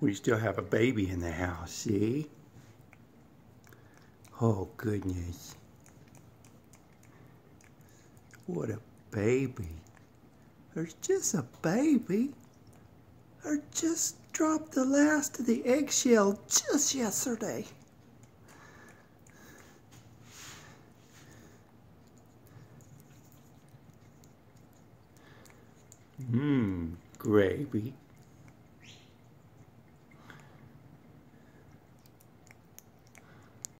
We still have a baby in the house, see? Oh, goodness. What a baby. There's just a baby. I just dropped the last of the eggshell just yesterday. Mmm, gravy.